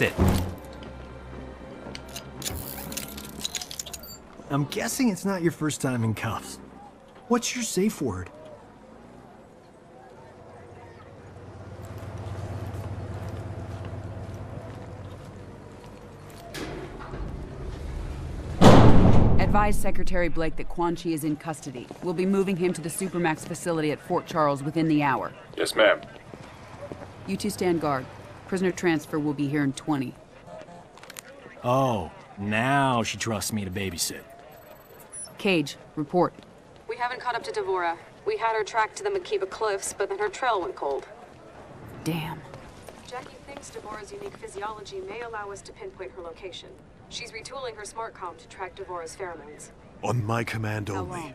Sit. I'm guessing it's not your first time in cuffs. What's your safe word? Advise Secretary Blake that Quan Chi is in custody. We'll be moving him to the Supermax facility at Fort Charles within the hour. Yes, ma'am. You two stand guard. Prisoner transfer will be here in 20. Oh, now she trusts me to babysit. Cage, report. We haven't caught up to D'Vorah. We had her tracked to the Makiba Cliffs, but then her trail went cold. Damn. Jacqui thinks D'Vorah's unique physiology may allow us to pinpoint her location. She's retooling her smart com to track D'Vorah's pheromones. On my command only. long?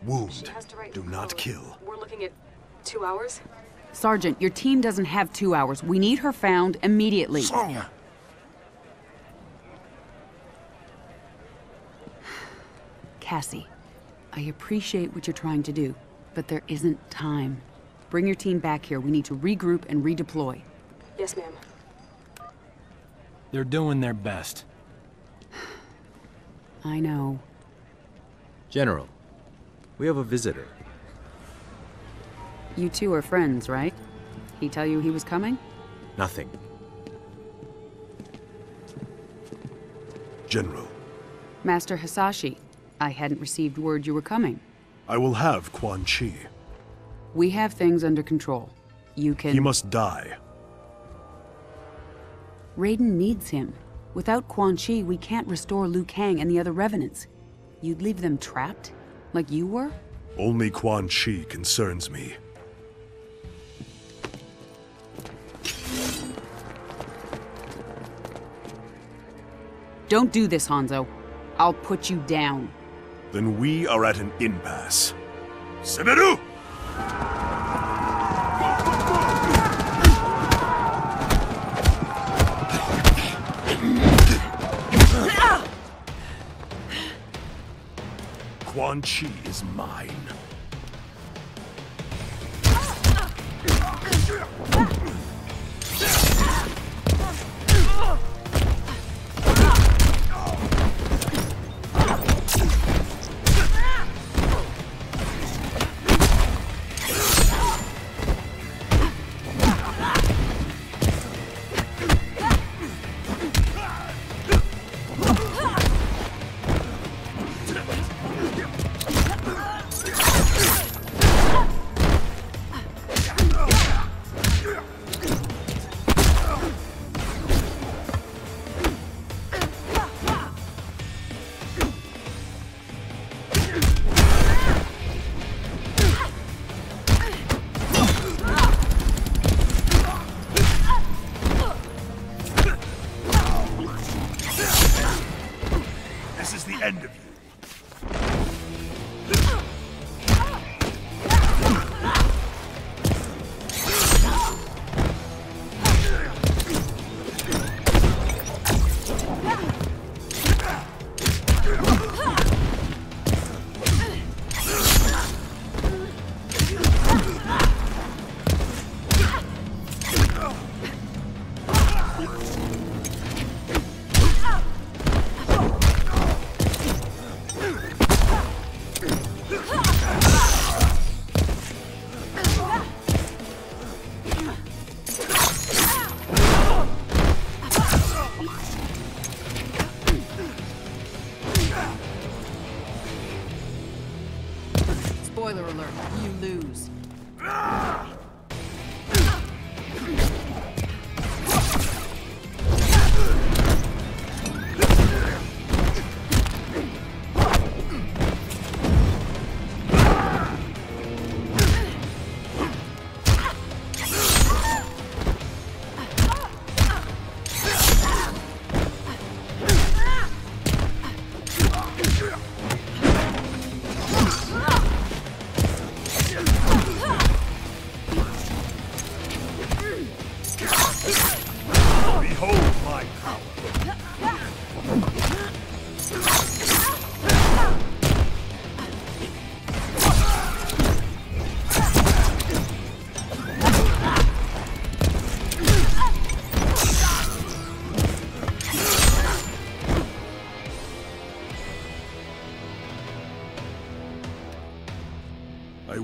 She Wound. has to write Do not code. kill. We're looking at two hours? Sergeant, your team doesn't have two hours. We need her found immediately. Sonya! Cassie, I appreciate what you're trying to do, but there isn't time. Bring your team back here. We need to regroup and redeploy. Yes, ma'am. They're doing their best. I know. General, we have a visitor. You two are friends, right? He tell you he was coming? Nothing. General, Master Hasashi, I hadn't received word you were coming. I will have Quan Chi. We have things under control. You can... He must die. Raiden needs him. Without Quan Chi, we can't restore Liu Kang and the other Revenants. You'd leave them trapped? Like you were? Only Quan Chi concerns me. Don't do this, Hanzo. I'll put you down. Then we are at an impasse. Semeru! Quan Chi is mine.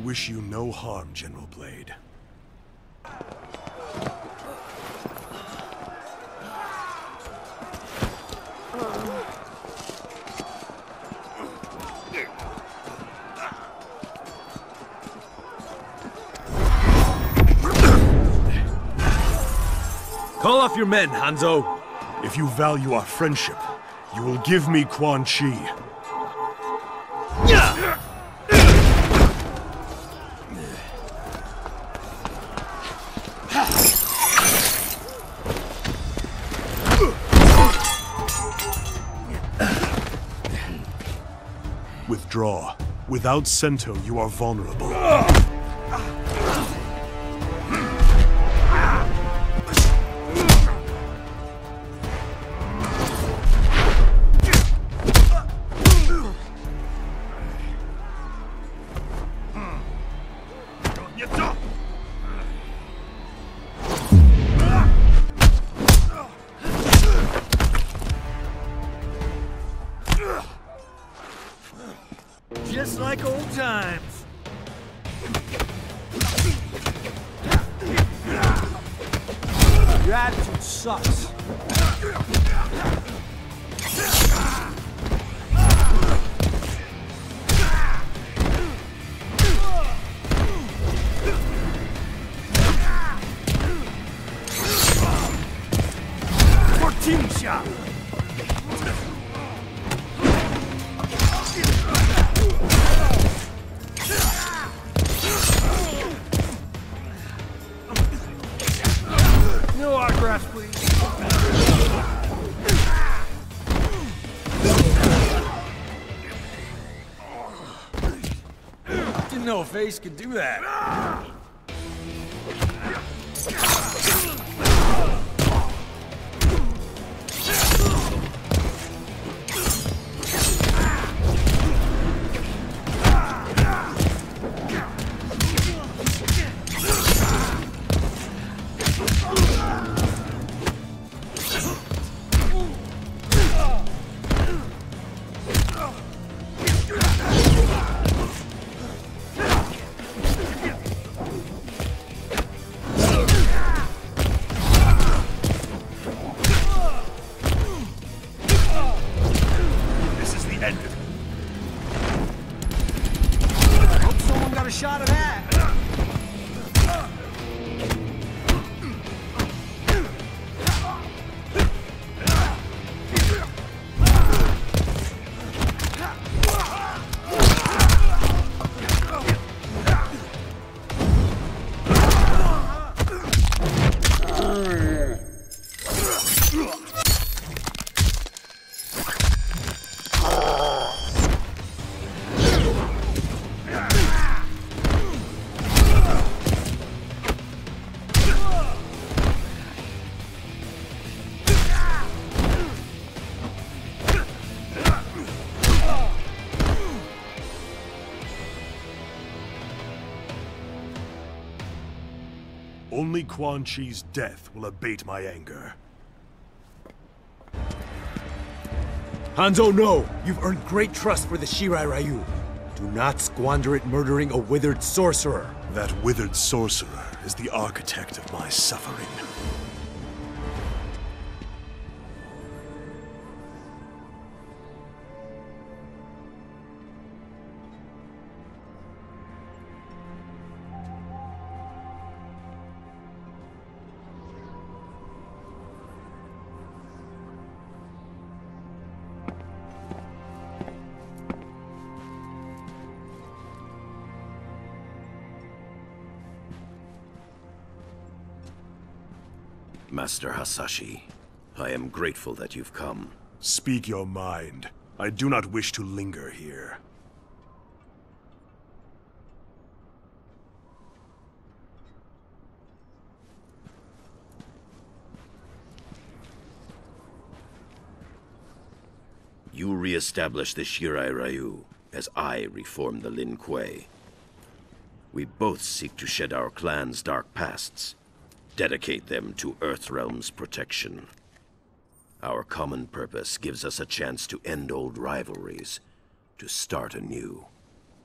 Wish you no harm, General Blade. Call off your men, Hanzo. If you value our friendship, you will give me Quan Chi. Without Sento, you are vulnerable. Just like old times. Your attitude sucks. A face could do that. Only Quan Chi's death will abate my anger. Hanzo, no! You've earned great trust for the Shirai Ryu. Do not squander it murdering a withered sorcerer. That withered sorcerer is the architect of my suffering. Master Hasashi, I am grateful that you've come. Speak your mind. I do not wish to linger here. You re-establish the Shirai Ryu, as I reform the Lin Kuei. We both seek to shed our clan's dark pasts, dedicate them to Earthrealm's protection. Our common purpose gives us a chance to end old rivalries, to start anew.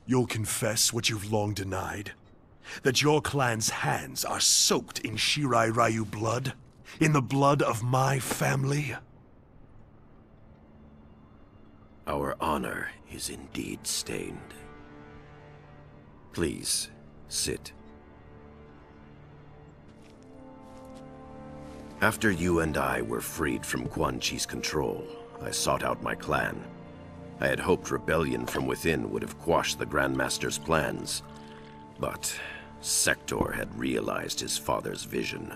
You'll confess what you've long denied? That your clan's hands are soaked in Shirai Ryu blood? In the blood of my family? Our honor is indeed stained. Please, sit. After you and I were freed from Quan Chi's control, I sought out my clan. I had hoped rebellion from within would have quashed the Grandmaster's plans. But Sector had realized his father's vision.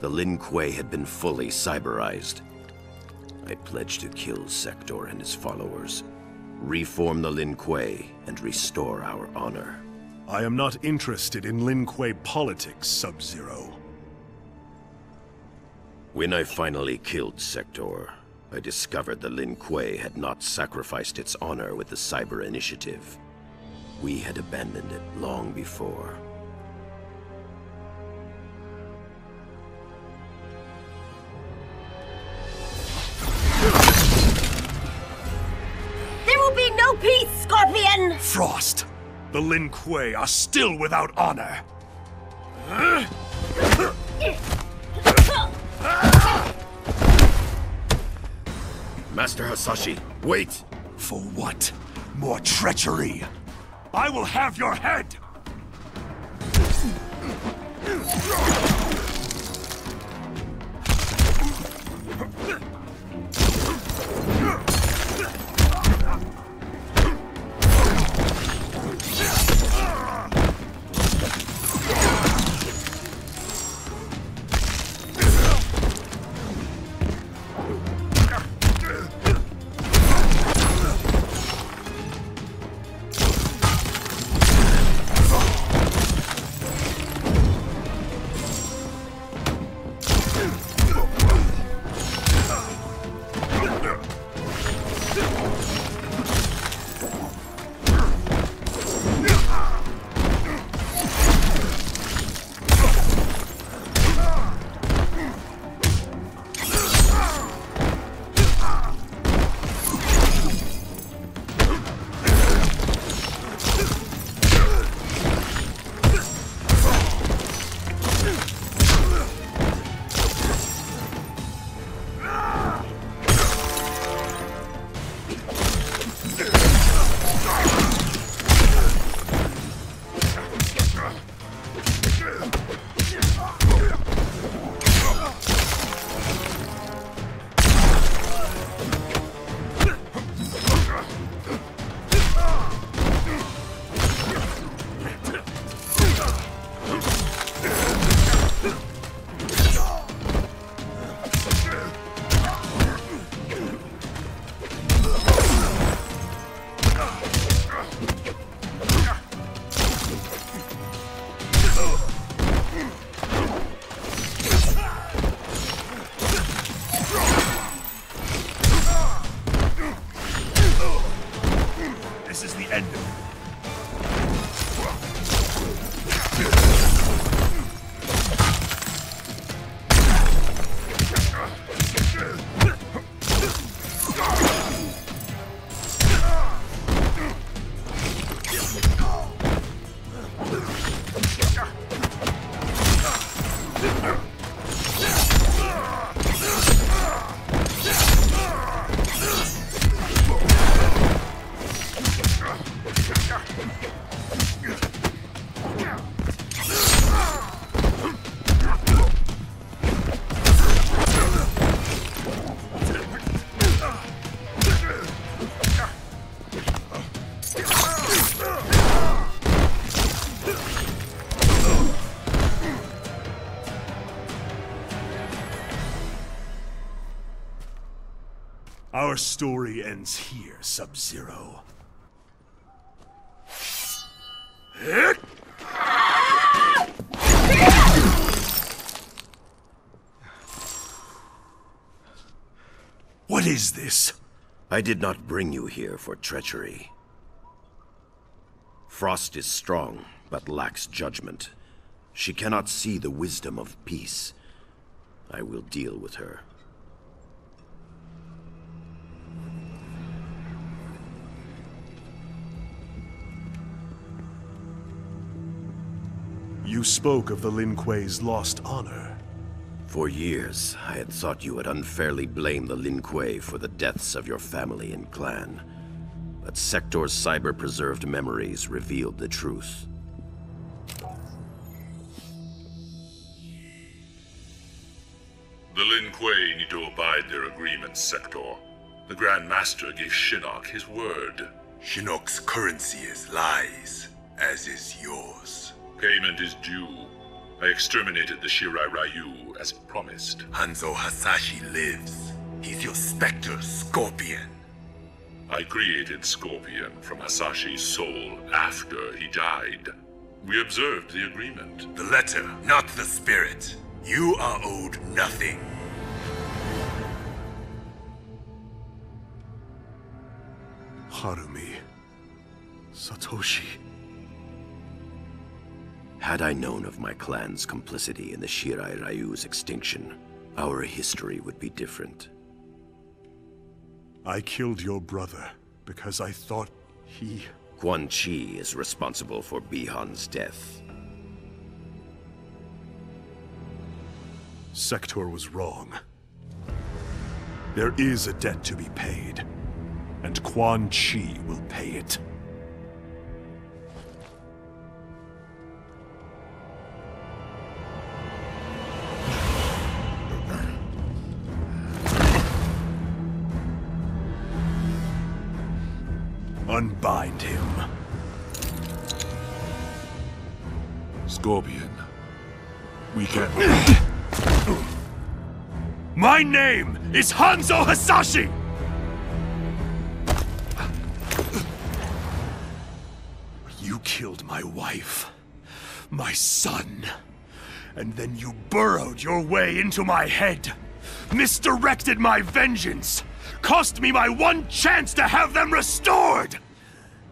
The Lin Kuei had been fully cyberized. I pledged to kill Sector and his followers, reform the Lin Kuei, and restore our honor. I am not interested in Lin Kuei politics, Sub-Zero. When I finally killed Sector, I discovered the Lin Kuei had not sacrificed its honor with the Cyber Initiative. We had abandoned it long before. There will be no peace, Scorpion! Frost! The Lin Kuei are still without honor! Master Hasashi, wait! For what? More treachery! I will have your head! Story ends here, Sub-Zero. What is this? I did not bring you here for treachery. Frost is strong, but lacks judgment. She cannot see the wisdom of peace. I will deal with her. You spoke of the Lin Kuei's lost honor. For years, I had thought you had unfairly blamed the Lin Kuei for the deaths of your family and clan. But Sector's cyber-preserved memories revealed the truth. The Lin Kuei need to abide their agreements, Sector. The Grand Master gave Shinnok his word. Shinnok's currency is lies, as is yours. Payment is due. I exterminated the Shirai Ryu as promised. Hanzo Hasashi lives. He's your specter, Scorpion. I created Scorpion from Hasashi's soul after he died. We observed the agreement. The letter, not the spirit. You are owed nothing. Harumi. Satoshi. Had I known of my clan's complicity in the Shirai Ryu's extinction, our history would be different. I killed your brother because I thought he... Quan Chi is responsible for Bi-Han's death. Sector was wrong. There is a debt to be paid, and Quan Chi will pay it. My name is Hanzo Hasashi! You killed my wife, my son, and then you burrowed your way into my head, misdirected my vengeance, cost me my one chance to have them restored!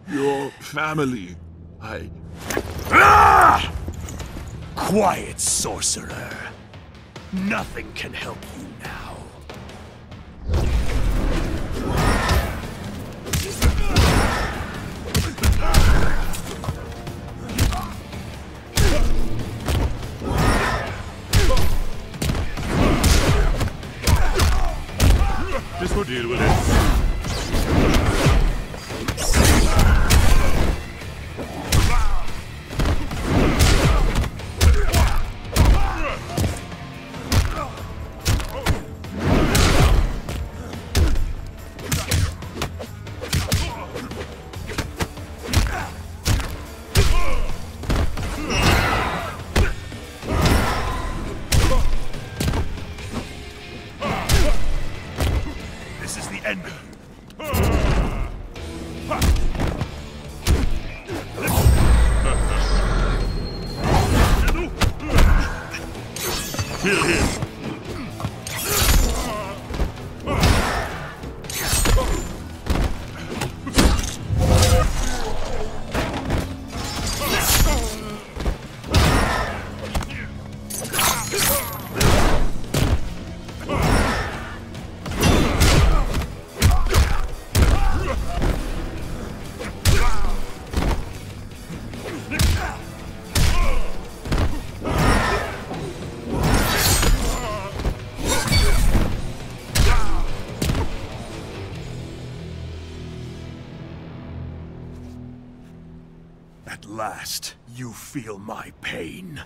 Your family. I... Ah! Quiet, sorcerer. Nothing can help you deal with it. Kill him. At last, you feel my pain.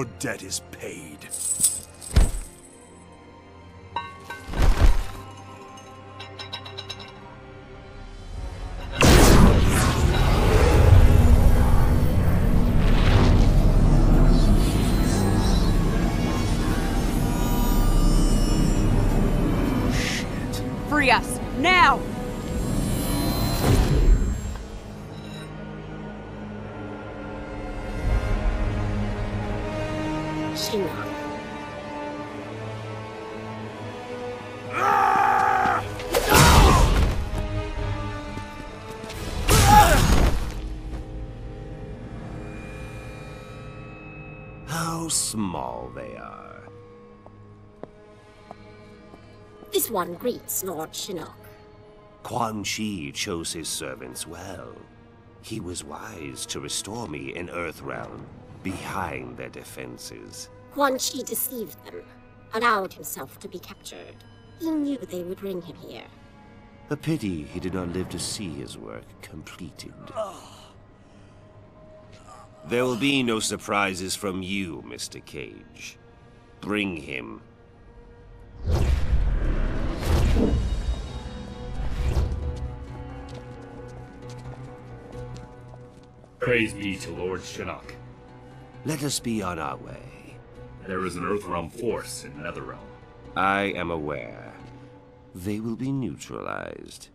Your debt is paid. Free us! Now! One greets Lord Shinnok. Quan Chi chose his servants well. He was wise to restore me in Earthrealm, behind their defenses. Quan Chi deceived them, allowed himself to be captured. He knew they would bring him here. A pity he did not live to see his work completed. There will be no surprises from you, Mr. Cage. Bring him. Praise be to Lord Shinnok. Let us be on our way. There is an Earthrealm force in Netherrealm. I am aware. They will be neutralized.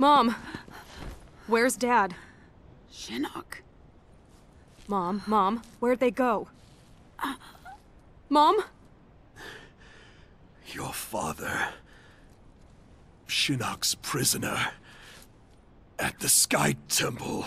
Mom! Where's Dad? Shinnok. Mom, Mom, where'd they go? Mom? Your father. Shinnok's prisoner. At the Sky Temple.